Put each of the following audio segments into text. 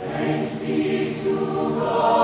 Thanks be to God.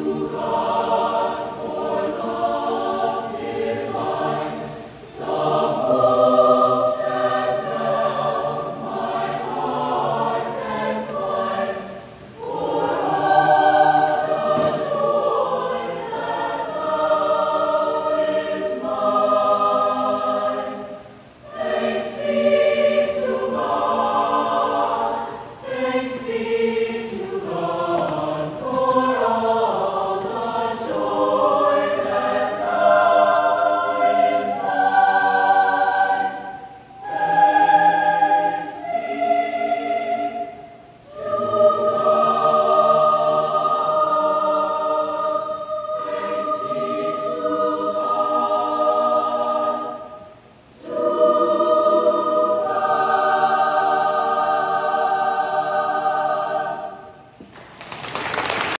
Oh